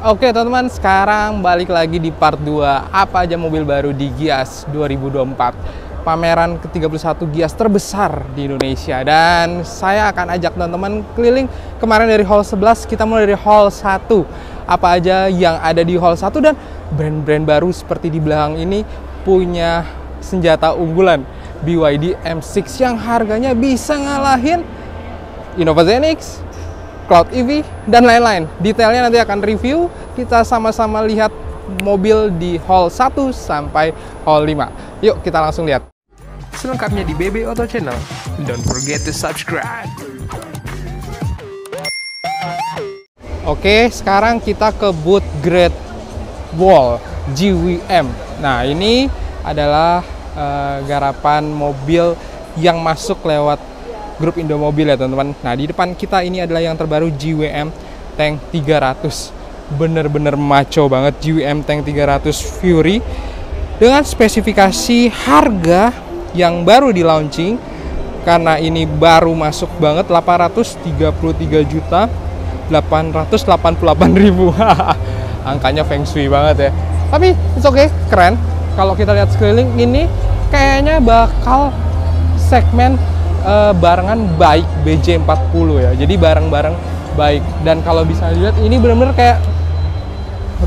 Oke teman-teman, sekarang balik lagi di part 2 Apa aja mobil baru di Gias 2024 Pameran ke-31 Gias terbesar di Indonesia. Dan saya akan ajak teman-teman keliling Kemarin dari hall 11, kita mulai dari hall 1 Apa aja yang ada di hall 1 Dan brand-brand baru seperti di belakang ini Punya senjata unggulan BYD M6 yang harganya bisa ngalahin Innova Zenix, Cloud EV, dan lain-lain. Detailnya nanti akan review, kita sama-sama lihat mobil di hall 1 sampai hall 5. Yuk kita langsung lihat. Selengkapnya di BB Auto Channel. Don't forget to subscribe. Oke, sekarang kita ke booth Great Wall GWM. Nah, ini adalah uh, garapan mobil yang masuk lewat grup Indomobil ya teman-teman. Nah di depan kita ini adalah yang terbaru GWM Tank 300. Bener-bener maco banget GWM Tank 300 Fury dengan spesifikasi harga yang baru di launching karena ini baru masuk banget 833 juta 888 ribu angkanya feng shui banget ya tapi it's okay keren kalau kita lihat sekeliling ini kayaknya bakal segmen uh, barengan baik BJ40 ya. Jadi barang-barang baik. Dan kalau bisa dilihat ini benar-benar kayak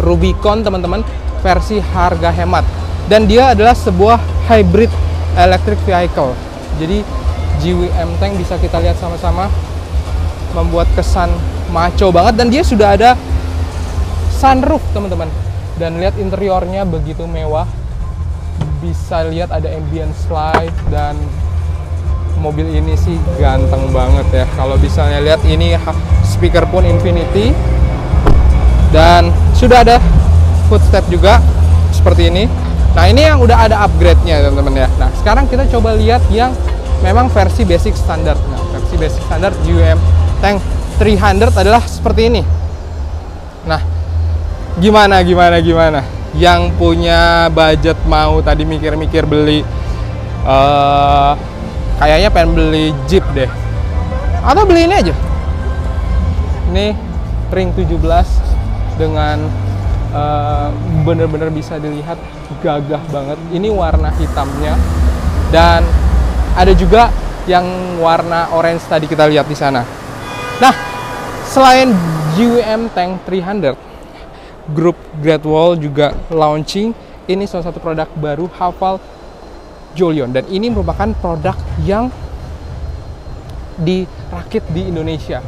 Rubicon teman-teman versi harga hemat. Dan dia adalah sebuah hybrid electric vehicle. Jadi GWM Tank bisa kita lihat sama-sama membuat kesan maco banget dan dia sudah ada sunroof teman-teman. Dan lihat interiornya begitu mewah. Bisa lihat ada ambient light dan mobil ini sih ganteng banget ya. Kalau misalnya lihat ini speaker pun Infinity dan sudah ada footstep juga seperti ini. Nah ini yang udah ada upgrade-nya teman-teman ya. Nah sekarang kita coba lihat yang memang versi basic standar. Nah versi basic standar GM Tank 300 adalah seperti ini. Nah gimana gimana gimana? Yang punya budget mau tadi mikir-mikir beli uh, kayaknya pengen beli Jeep deh. Atau beli ini aja. Ini ring 17 dengan uh, bener-bener bisa dilihat gagah banget. Ini warna hitamnya. Dan ada juga yang warna orange tadi kita lihat di sana. Nah selain GWM Tank 300 grup Great Wall juga launching. Ini salah satu produk baru Haval Jolion dan ini merupakan produk yang dirakit di Indonesia.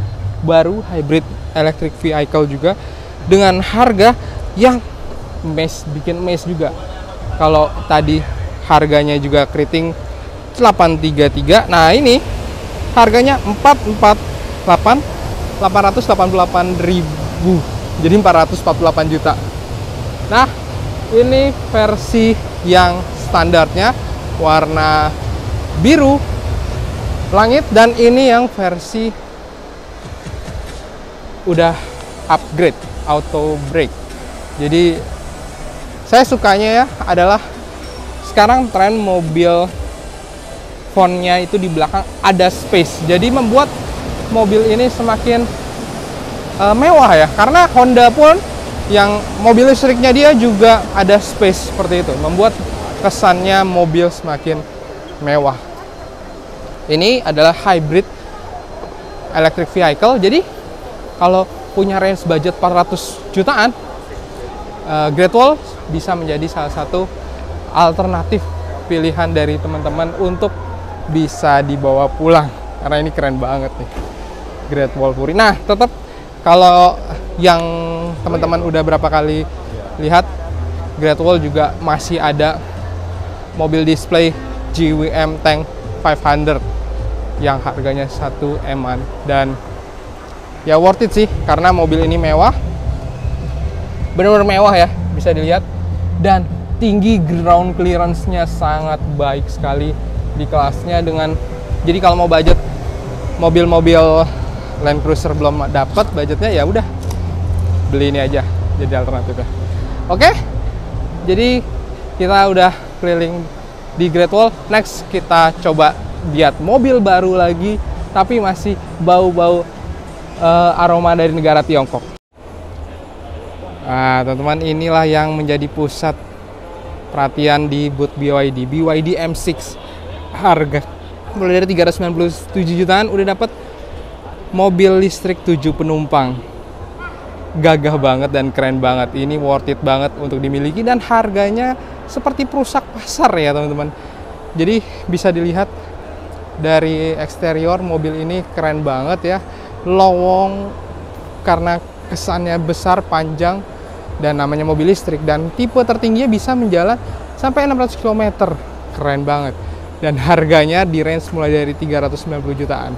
Baru hybrid electric vehicle juga dengan harga yang mes bikin mes juga. Kalau tadi harganya juga keriting 833 nah ini harganya 448 888 ribu jadi 448 juta. Nah ini versi yang standarnya warna biru langit dan ini yang versi udah upgrade auto brake. Jadi saya sukanya ya adalah sekarang tren mobil fontnya itu di belakang ada space. Jadi membuat mobil ini semakin uh, mewah ya. Karena Honda pun yang mobil listriknya dia juga ada space seperti itu membuat kesannya mobil semakin mewah. Ini adalah hybrid electric vehicle. Jadi kalau punya range budget 400 jutaan, uh, Great Wall bisa menjadi salah satu alternatif pilihan dari teman-teman untuk bisa dibawa pulang karena ini keren banget nih Great Wall Fury. Nah, tetap kalau yang teman-teman udah berapa kali lihat Great Wall juga masih ada mobil display GWM Tank 500 yang harganya 1 m dan ya worth it sih karena mobil ini mewah. Benar-benar mewah ya bisa dilihat. Dan tinggi ground clearance-nya sangat baik sekali di kelasnya dengan jadi kalau mau budget mobil-mobil Land Cruiser belum dapat budgetnya ya udah beli ini aja jadi alternatifnya. Oke jadi kita udah keliling di Great Wall. Next kita coba lihat mobil baru lagi, tapi masih bau-bau uh, aroma dari negara Tiongkok. Nah, teman-teman inilah yang menjadi pusat perhatian di booth BYD. BYD M6 harga mulai dari 397 jutaan udah dapat mobil listrik 7 penumpang. Gagah banget dan keren banget. Ini worth it banget untuk dimiliki dan harganya seperti perusak pasar ya, teman-teman. Jadi bisa dilihat dari eksterior mobil ini keren banget ya. Lowong karena kesannya besar, panjang dan namanya mobil listrik dan tipe tertingginya bisa menjalan sampai 600 km. Keren banget. Dan harganya di range mulai dari 390 jutaan.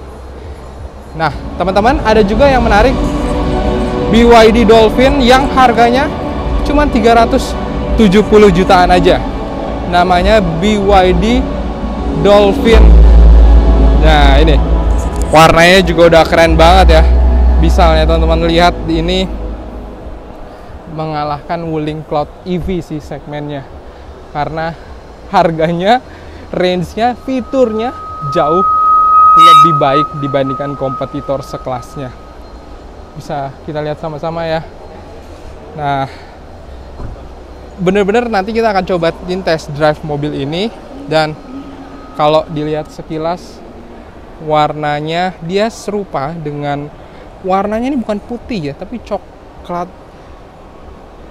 Nah, teman-teman, ada juga yang menarik BYD Dolphin yang harganya cuma 370 jutaan aja. Namanya BYD Dolphin. Nah, ini warnanya juga udah keren banget ya. Bisa ya teman-teman lihat ini mengalahkan Wuling Cloud EV sih segmennya. Karena harganya, range-nya, fiturnya jauh lebih baik dibandingkan kompetitor sekelasnya. Bisa kita lihat sama-sama ya. Nah, bener-bener nanti kita akan coba test drive mobil ini. Dan kalau dilihat sekilas warnanya dia serupa dengan warnanya ini bukan putih ya tapi coklat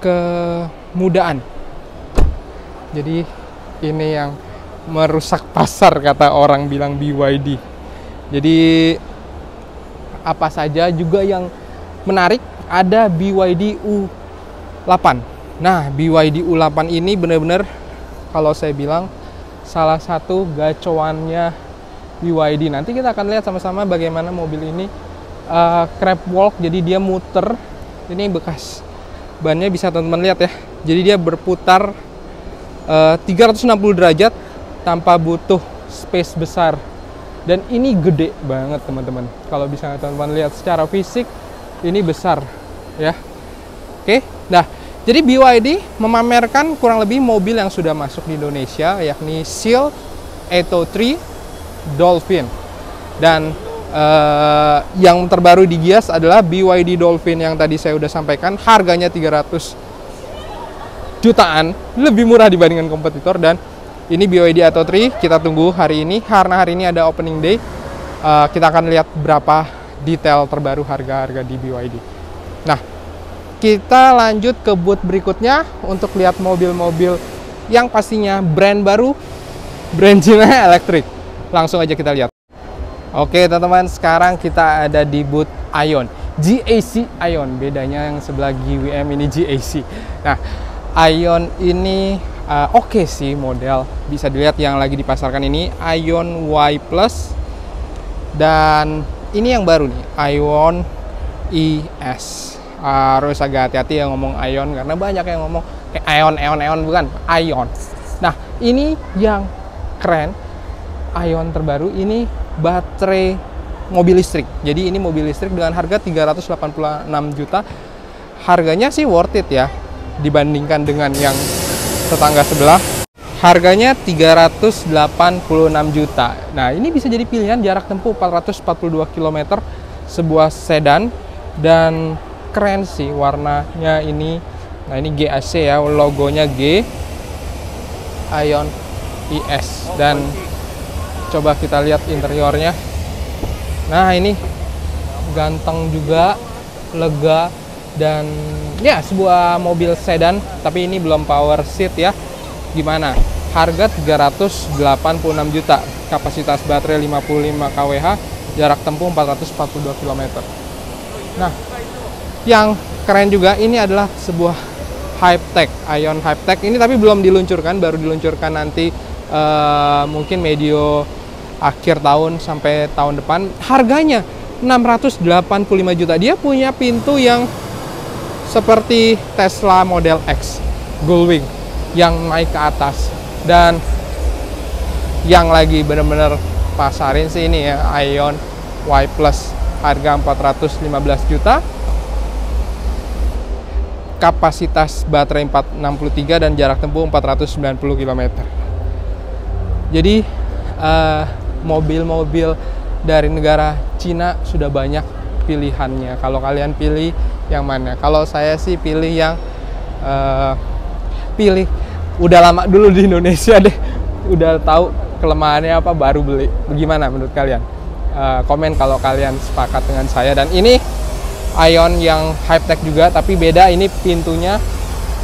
kemudaan. Jadi ini yang merusak pasar kata orang bilang BYD jadi apa saja juga yang menarik ada BYD U8 nah BYD U8 ini benar-benar kalau saya bilang salah satu gacoannya BYD nanti kita akan lihat sama-sama bagaimana mobil ini uh, crab walk. Jadi dia muter. Ini bekas bannya bisa teman-teman lihat ya. Jadi dia berputar uh, 360 derajat tanpa butuh space besar. Dan ini gede banget teman-teman. Kalau bisa teman-teman lihat secara fisik ini besar ya. Oke nah jadi BYD memamerkan kurang lebih mobil yang sudah masuk di Indonesia yakni Seal 803 Dolphin. Dan uh, yang terbaru di Gias adalah BYD Dolphin yang tadi saya udah sampaikan. Harganya 300 jutaan lebih murah dibandingkan kompetitor. Dan ini BYD atau 3 kita tunggu hari ini karena hari ini ada opening day. Uh, kita akan lihat berapa detail terbaru harga-harga di BYD nah kita lanjut ke booth berikutnya untuk lihat mobil-mobil yang pastinya brand baru brand Cina elektrik langsung aja kita lihat. Oke teman-teman sekarang kita ada di booth Ion. GAC Ion bedanya yang sebelah GWM ini GAC nah Ion ini uh, oke okay sih model. Bisa dilihat yang lagi dipasarkan ini Ion Y Plus. Dan ini yang baru nih Ion ES harus agak hati-hati yang ngomong Ion karena banyak yang ngomong eh, Ion Ion Ion bukan Ion. Nah ini yang keren Ion terbaru ini baterai mobil listrik. Jadi ini mobil listrik dengan harga 386 juta. Harganya sih worth it ya dibandingkan dengan yang tetangga sebelah harganya 386 juta. Nah ini bisa jadi pilihan jarak tempuh 442 km sebuah sedan. Dan keren sih warnanya ini. Nah ini GAC ya logonya G Ion IS dan coba kita lihat interiornya. Nah ini ganteng juga lega dan ya sebuah mobil sedan. Tapi ini belum power seat ya gimana harga 386 juta kapasitas baterai 55 kWh jarak tempuh 442 km nah yang keren juga ini adalah sebuah hype Ion hype ini tapi belum diluncurkan baru diluncurkan nanti uh, mungkin medio akhir tahun sampai tahun depan. Harganya 685 juta. Dia punya pintu yang seperti Tesla Model X Gullwing yang naik ke atas dan yang lagi bener-bener pasarin sih ini ya Ion Y Plus harga 415 juta kapasitas baterai 463 dan jarak tempuh 490 km jadi mobil mobil-mobil dari negara Cina sudah banyak pilihannya. Kalau kalian pilih yang mana? Kalau saya sih pilih yang eh, pilih udah lama dulu di Indonesia deh, udah tahu kelemahannya apa baru beli. Bagaimana menurut kalian? Eh, komen kalau kalian sepakat dengan saya. Dan ini Ion yang high tech juga, tapi beda. Ini pintunya,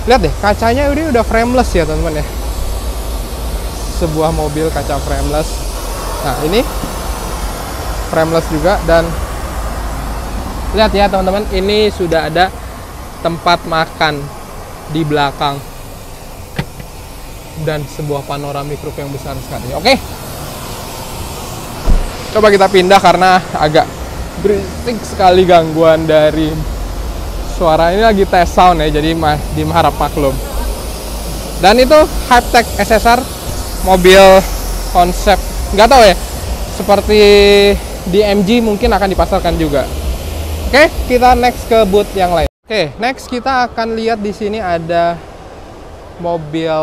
lihat deh, kacanya ini udah frameless ya teman-teman ya. Sebuah mobil kaca frameless. Nah ini frameless juga dan lihat ya teman-teman ini sudah ada tempat makan di belakang dan sebuah panoramik roof yang besar sekali oke coba kita pindah karena agak berisik sekali gangguan dari suara ini lagi tes sound ya jadi mas diharap maklum dan itu high tech SSR mobil konsep nggak tahu ya seperti di MG mungkin akan dipasarkan juga. Oke, kita next ke booth yang lain. Oke, next kita akan lihat di sini ada mobil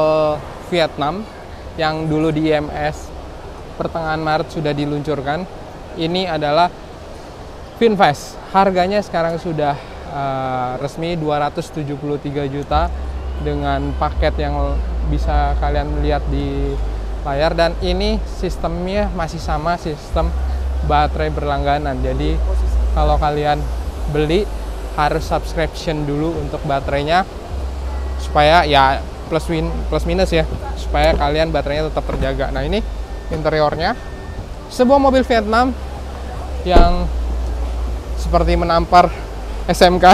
Vietnam yang dulu di IMS pertengahan Maret sudah diluncurkan. Ini adalah Finfast. Harganya sekarang sudah uh, resmi 273 juta dengan paket yang bisa kalian lihat di layar dan ini sistemnya masih sama sistem baterai berlangganan jadi kalau kalian beli harus subscription dulu untuk baterainya supaya ya plus win plus minus ya supaya kalian baterainya tetap terjaga nah ini interiornya sebuah mobil Vietnam yang seperti menampar SMK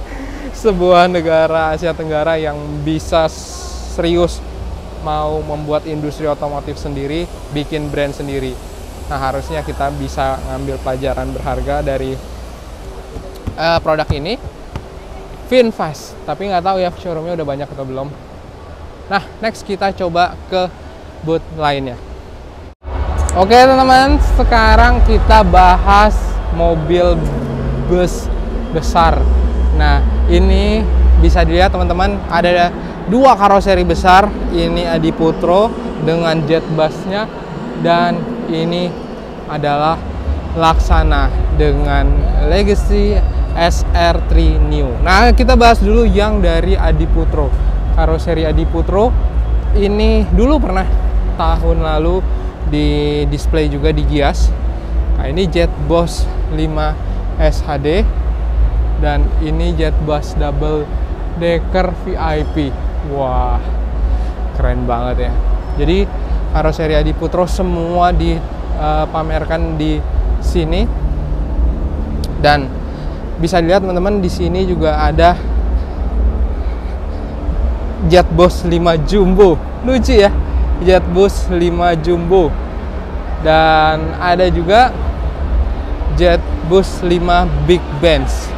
sebuah negara Asia Tenggara yang bisa serius mau membuat industri otomotif sendiri, bikin brand sendiri. Nah, harusnya kita bisa ngambil pelajaran berharga dari uh, produk ini. Finfast, tapi nggak tahu ya showroomnya udah banyak atau belum. Nah, next kita coba ke booth lainnya. Oke teman-teman, sekarang kita bahas mobil bus besar. Nah, ini bisa dilihat teman-teman ada dua karoseri besar. Ini Adi Putro dengan jet busnya dan ini adalah Laksana dengan Legacy SR3 New. Nah, kita bahas dulu yang dari Adi Putro. Karoseri Adi Putro ini dulu pernah tahun lalu di display juga di Gias. Nah, ini Jet Boss 5 SHD dan ini Jet Bus Double Decker VIP. Wah, keren banget ya. Jadi karoseri Adi Putro semua dipamerkan di sini dan bisa dilihat teman-teman di sini juga ada Jet Boss 5 Jumbo. Lucu ya. Jet Boss 5 Jumbo. Dan ada juga Jet Boss 5 Big Benz.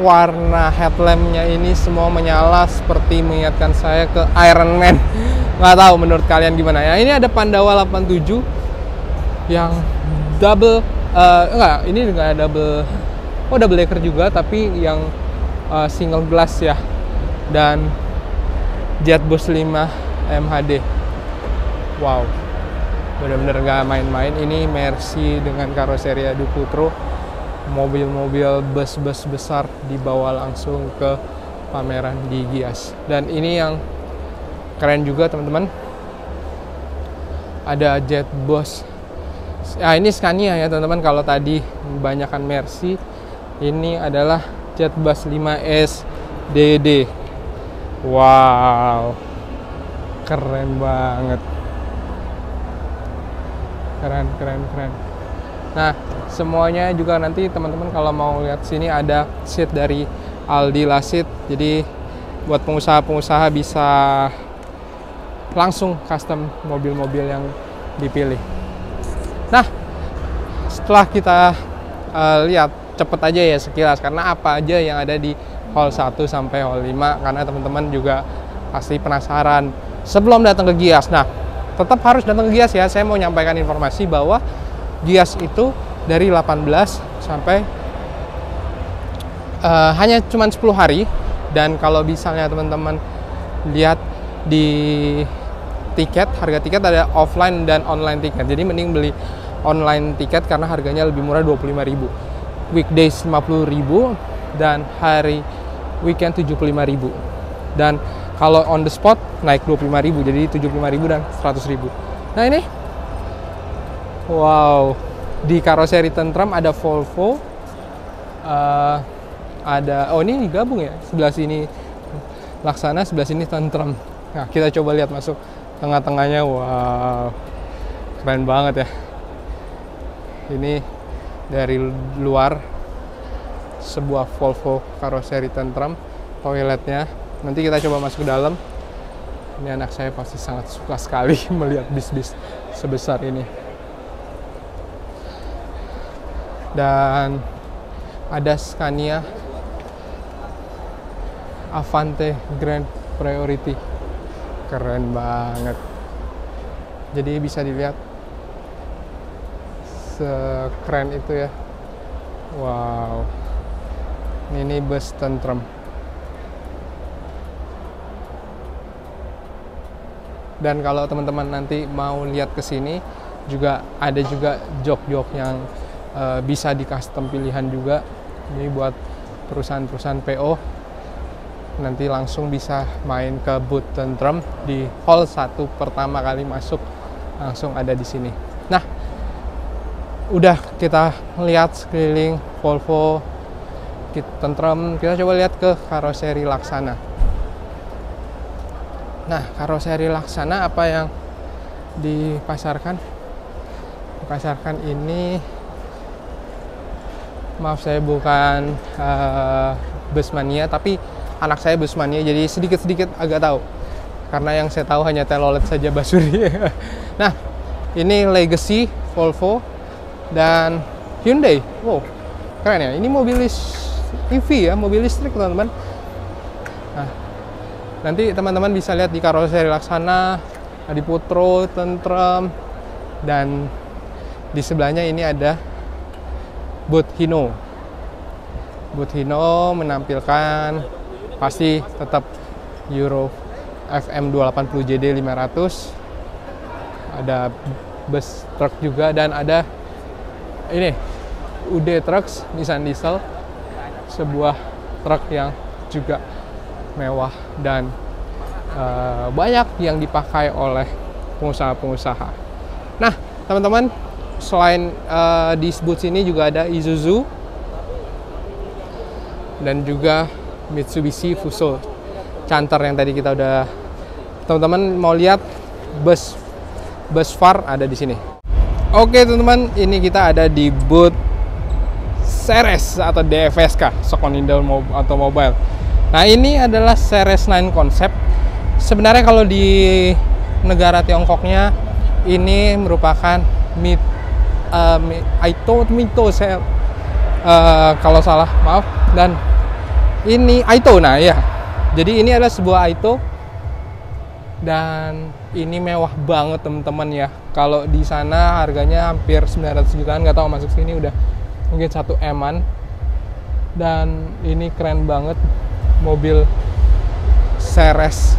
Warna headlampnya ini semua menyala seperti mengingatkan saya ke Iron Man. Nggak tahu menurut kalian gimana ya. Ini ada Pandawa 87 yang double uh, enggak, ini enggak double oh double decker juga tapi yang uh, single glass ya. Dan Jet Bus 5 MHD. Wow. Bener-bener nggak main-main. Ini Mercy dengan karoseri Adu Putro. Mobil-mobil bus-bus besar dibawa langsung ke pameran di Gias. Dan ini yang keren juga teman-teman. Ada Jet Boss. Ah ini Scania ya teman-teman. Kalau tadi banyakkan Mercy, ini adalah Jet Bus 5S DD. Wow, keren banget. Keren, keren, keren. Nah, semuanya juga nanti teman-teman kalau mau lihat sini ada seat dari Aldi Lasit. Jadi buat pengusaha-pengusaha bisa langsung custom mobil-mobil yang dipilih. Nah, setelah kita uh, lihat cepet aja ya sekilas karena apa aja yang ada di hall 1 sampai hall 5 karena teman-teman juga pasti penasaran sebelum datang ke Gias. Nah, tetap harus datang ke Gias ya. Saya mau nyampaikan informasi bahwa Gias itu dari 18 sampai uh, hanya cuma 10 hari dan kalau misalnya teman-teman lihat di tiket, harga tiket ada offline dan online tiket. Jadi mending beli online tiket karena harganya lebih murah 25.000 weekdays 50.000 dan hari weekend 75.000 dan kalau on the spot naik 25.000 jadi 75.000 dan 100.000 nah ini. Wow. Di karoseri tentram ada Volvo uh, ada oh ini gabung ya? Sebelah sini laksana sebelah sini tentram. Nah kita coba lihat masuk. Tengah-tengahnya wow. Keren banget ya. Ini dari luar sebuah Volvo karoseri tentram toiletnya. Nanti kita coba masuk ke dalam. Ini anak saya pasti sangat suka sekali melihat bis-bis sebesar ini. Dan ada Scania Avante Grand Priority. Keren banget. Jadi bisa dilihat sekeren itu ya. Wow ini bus tentram dan kalau teman-teman nanti mau lihat ke sini juga ada juga jok-jok yang uh, bisa di custom pilihan juga. Ini buat perusahaan-perusahaan PO nanti langsung bisa main ke booth tentram di hall satu pertama kali masuk. Langsung ada di sini. Nah udah kita lihat sekeliling Volvo kita tentram kita coba lihat ke karoseri Laksana Nah, karoseri Laksana apa yang dipasarkan? Dipasarkan ini maaf saya bukan uh, busmania tapi anak saya busmania jadi sedikit-sedikit agak tahu. Karena yang saya tahu hanya telolet saja Basuri. nah, ini Legacy Volvo dan Hyundai. Wow, keren ya. Ini mobil EV ya, mobil listrik teman-teman. Nah, nanti teman-teman bisa lihat di karoseri Laksana, di Putro, Tentrem, dan di sebelahnya ini ada Booth Hino. Booth Hino menampilkan pasti tetap Euro FM 280 JD 500 ada bus truk juga dan ada ini UD Trucks Nissan Diesel sebuah truk yang juga mewah dan uh, banyak yang dipakai oleh pengusaha-pengusaha. Nah, teman-teman, selain uh, di booth sini juga ada Isuzu dan juga Mitsubishi Fuso Canter yang tadi kita udah teman-teman mau lihat bus bus far ada di sini. Oke teman-teman, ini kita ada di booth Ceres atau DFSK, Sokon Indo atau Mobile. Nah ini adalah Series 9 konsep. Sebenarnya kalau di negara Tiongkoknya ini merupakan mit, uh, Aito Mito saya uh, kalau salah maaf dan ini Aito nah ya. Jadi ini adalah sebuah Aito dan ini mewah banget teman-teman ya. Kalau di sana harganya hampir 900 jutaan nggak tahu masuk sini udah mungkin satu eman dan ini keren banget mobil Ceres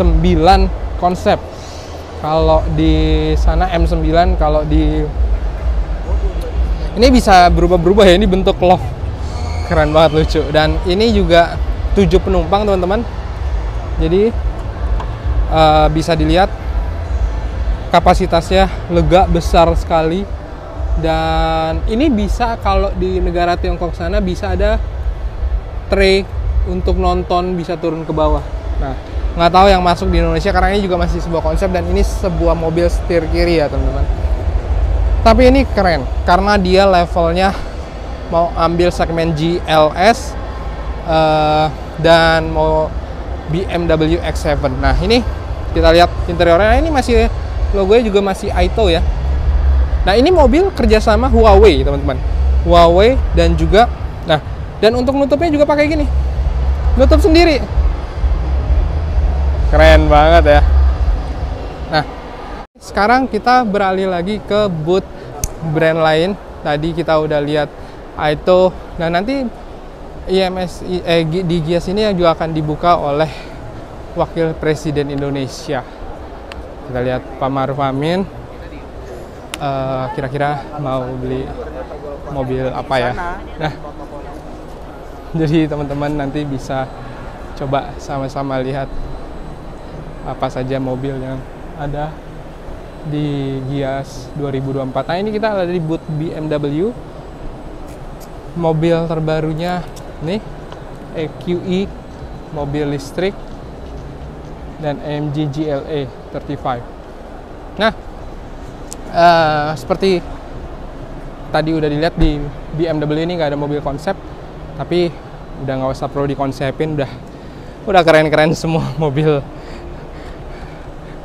9 konsep. Kalau di sana M9 kalau di ini bisa berubah-berubah ya ini bentuk love. Keren banget lucu. Dan ini juga 7 penumpang teman-teman. Jadi uh, bisa dilihat kapasitasnya lega besar sekali dan ini bisa kalau di negara Tiongkok sana bisa ada tray untuk nonton bisa turun ke bawah. Nah, nggak tahu yang masuk di Indonesia karena ini juga masih sebuah konsep dan ini sebuah mobil setir kiri ya teman-teman. Tapi ini keren karena dia levelnya mau ambil segmen GLS uh, dan mau BMW X7. Nah ini kita lihat interiornya. Nah, ini masih logonya juga masih Aito ya. Nah ini mobil kerjasama Huawei teman-teman. Huawei dan juga, nah dan untuk nutupnya juga pakai gini. Nutup sendiri. Keren banget ya. Nah, sekarang kita beralih lagi ke boot brand lain. Tadi kita udah lihat Aito. Nah, nanti IMS eh, di Gias ini yang juga akan dibuka oleh Wakil Presiden Indonesia. Kita lihat Pak Maruf Amin. Eh, kira-kira mau beli mobil apa ya. Nah, jadi teman-teman nanti bisa coba sama-sama lihat apa saja mobil yang ada di Gias 2024. Nah ini kita ada di booth BMW. Mobil terbarunya nih EQE mobil listrik dan AMG GLA 35. Nah eh, seperti tadi udah dilihat di BMW ini nggak ada mobil konsep, tapi udah nggak usah perlu dikonsepin, udah udah keren-keren semua mobil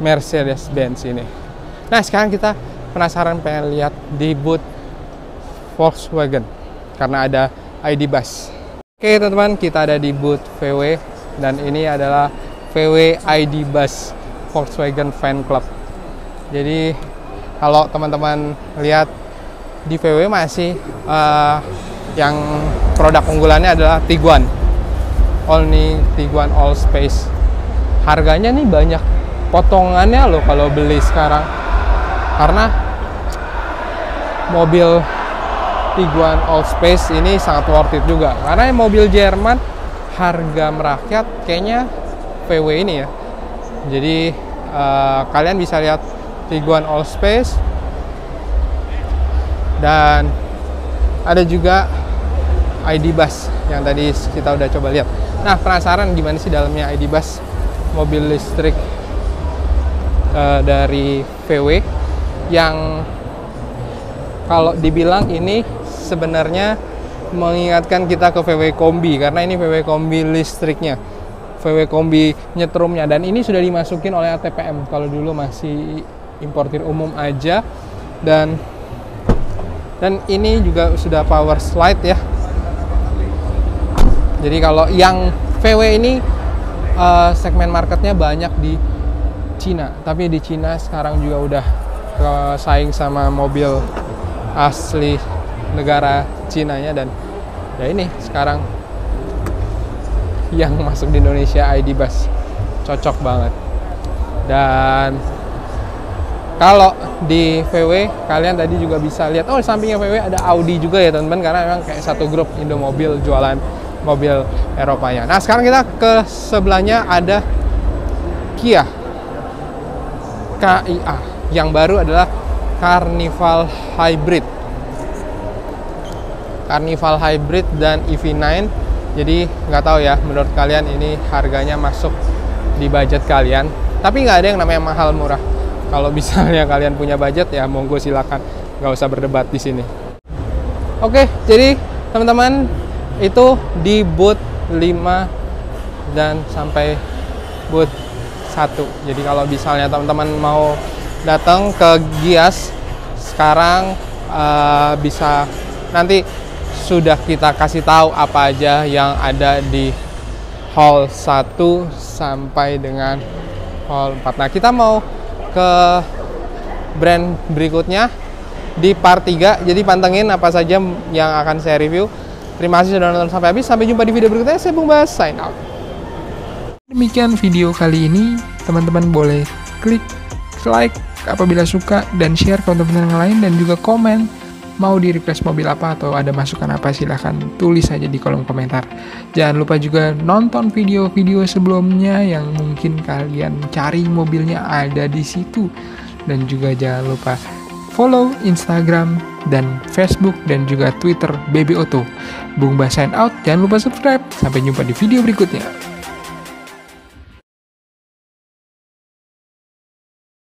Mercedes Benz ini. Nah sekarang kita penasaran pengen lihat di booth Volkswagen karena ada ID Bus. Oke teman-teman kita ada di booth VW dan ini adalah VW ID Bus Volkswagen Fan Club. Jadi kalau teman-teman lihat di VW masih uh, yang produk unggulannya adalah Tiguan. Only Tiguan All Space. Harganya nih banyak potongannya loh kalau beli sekarang. Karena mobil Tiguan All Space ini sangat worth it juga. Karena mobil Jerman harga merakyat kayaknya VW ini ya. Jadi uh, kalian bisa lihat Tiguan All Space. Dan ada juga ID Bus yang tadi kita udah coba lihat. Nah penasaran gimana sih dalamnya ID Bus? Mobil listrik uh, dari VW yang kalau dibilang ini sebenarnya mengingatkan kita ke VW Kombi karena ini VW Kombi listriknya VW Kombi nyetrumnya. Dan ini sudah dimasukin oleh ATPM kalau dulu masih importir umum aja. Dan dan ini juga sudah power slide ya. Jadi kalau yang VW ini uh, segmen marketnya banyak di Cina. Tapi di Cina sekarang juga udah saing sama mobil asli negara Cina nya dan ya ini sekarang yang masuk di Indonesia ID Bus. Cocok banget. Dan kalau di VW kalian tadi juga bisa lihat. Oh sampingnya VW ada Audi juga ya teman-teman. Karena memang kayak satu grup Indomobil jualan mobil Eropanya nah sekarang kita ke sebelahnya ada Kia. KIA yang baru adalah Carnival Hybrid. Carnival Hybrid dan EV9 jadi nggak tahu ya menurut kalian ini harganya masuk di budget kalian. Tapi nggak ada yang namanya mahal murah kalau misalnya kalian punya budget ya monggo silakan. Nggak usah berdebat di sini. Oke jadi teman-teman itu di booth 5 dan sampai booth 1 jadi kalau misalnya teman-teman mau datang ke Gias sekarang uh, bisa nanti sudah kita kasih tahu apa aja yang ada di hall 1 sampai dengan hall 4. Nah, kita mau ke brand berikutnya di part 3. Jadi pantengin apa saja yang akan saya review. Terima kasih sudah nonton sampai habis. Sampai jumpa di video berikutnya. Saya Bung Bas, sign out. Demikian video kali ini. Teman-teman boleh klik like apabila suka dan share ke teman-teman yang lain dan juga komen mau di request mobil apa atau ada masukan apa silahkan tulis saja di kolom komentar. Jangan lupa juga nonton video-video sebelumnya yang mungkin kalian cari mobilnya ada di situ. Dan juga jangan lupa follow Instagram dan Facebook dan juga Twitter Baby Auto Bung Bas sign out jangan lupa subscribe. Sampai jumpa di video berikutnya